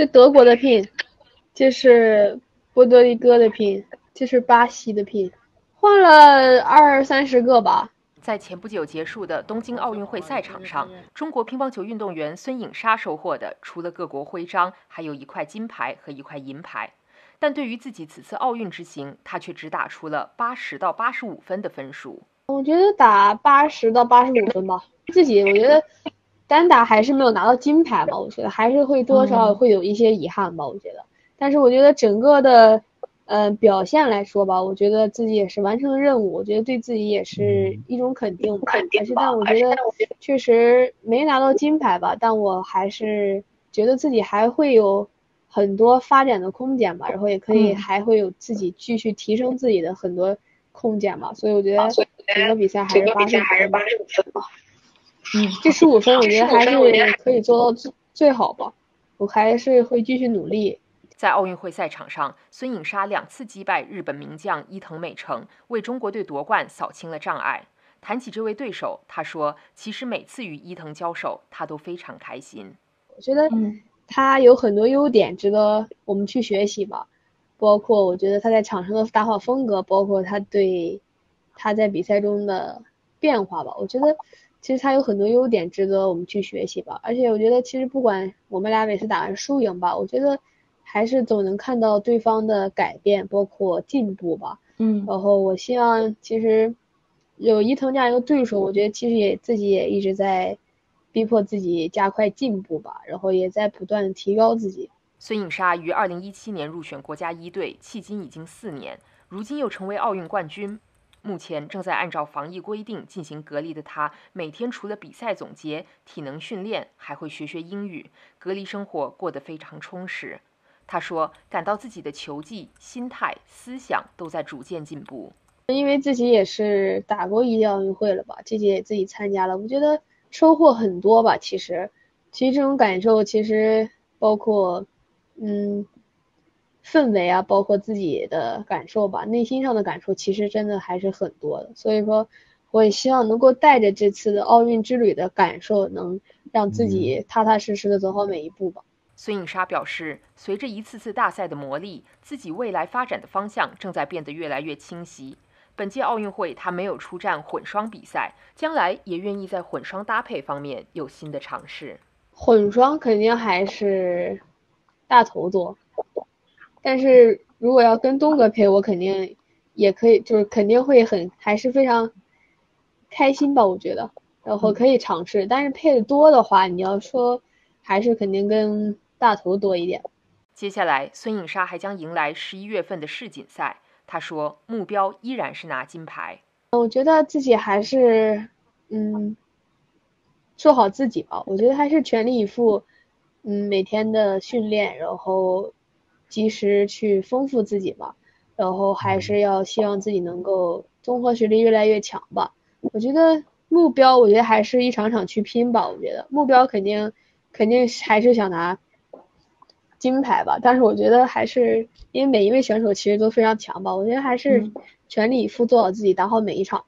这德国的拼，这是波多黎各的拼，这是巴西的拼，换了二三十个吧。在前不久结束的东京奥运会赛场上，中国乒乓球运动员孙颖莎收获的除了各国徽章，还有一块金牌和一块银牌。但对于自己此次奥运之行，她却只打出了八十到八十五分的分数。我觉得打八十到八十五分吧，自己我觉得单打还是没有拿到金牌吧，我觉得还是会多少会有一些遗憾吧，我觉得。但是我觉得整个的。呃，表现来说吧，我觉得自己也是完成了任务，我觉得对自己也是一种肯定吧。肯是，但我觉得确实没拿到金牌吧，但我还是觉得自己还会有很多发展的空间吧，然后也可以还会有自己继续提升自己的很多空间吧。所以我觉得整个比赛还是八十五分吧。嗯，这十五分我觉得还是可以做到最最好吧，我还是会继续努力。在奥运会赛场上，孙颖莎两次击败日本名将伊藤美诚，为中国队夺冠扫清了障碍。谈起这位对手，她说：“其实每次与伊藤交手，她都非常开心。我觉得她有很多优点值得我们去学习吧，包括我觉得她在场上的打法风格，包括她对她在比赛中的变化吧。我觉得其实他有很多优点值得我们去学习吧。而且我觉得其实不管我们俩每次打完输赢吧，我觉得。”还是总能看到对方的改变，包括进步吧。嗯，然后我希望其实有伊藤这样一个对手，我觉得其实也自己也一直在逼迫自己加快进步吧，然后也在不断提高自己。孙颖莎于二零一七年入选国家一队，迄今已经四年，如今又成为奥运冠军。目前正在按照防疫规定进行隔离的他，每天除了比赛总结、体能训练，还会学学英语，隔离生活过得非常充实。他说：“感到自己的球技、心态、思想都在逐渐进步，因为自己也是打过一届奥运会了吧，这届也自己参加了，我觉得收获很多吧。其实，其实这种感受，其实包括，嗯，氛围啊，包括自己的感受吧，内心上的感受，其实真的还是很多的。所以说，我也希望能够带着这次的奥运之旅的感受，能让自己踏踏实实的走好每一步吧。”孙颖莎表示，随着一次次大赛的磨砺，自己未来发展的方向正在变得越来越清晰。本届奥运会，她没有出战混双比赛，将来也愿意在混双搭配方面有新的尝试。混双肯定还是大头做，但是如果要跟东哥配，我肯定也可以，就是肯定会很还是非常开心吧，我觉得，然后可以尝试。但是配的多的话，你要说还是肯定跟。大头多一点。接下来，孙颖莎还将迎来十一月份的世锦赛。她说，目标依然是拿金牌。我觉得自己还是，嗯，做好自己吧。我觉得还是全力以赴，嗯，每天的训练，然后及时去丰富自己吧。然后还是要希望自己能够综合实力越来越强吧。我觉得目标，我觉得还是一场场去拼吧。我觉得目标肯定肯定还是想拿。金牌吧，但是我觉得还是因为每一位选手其实都非常强吧，我觉得还是全力以赴做好自己，打好每一场。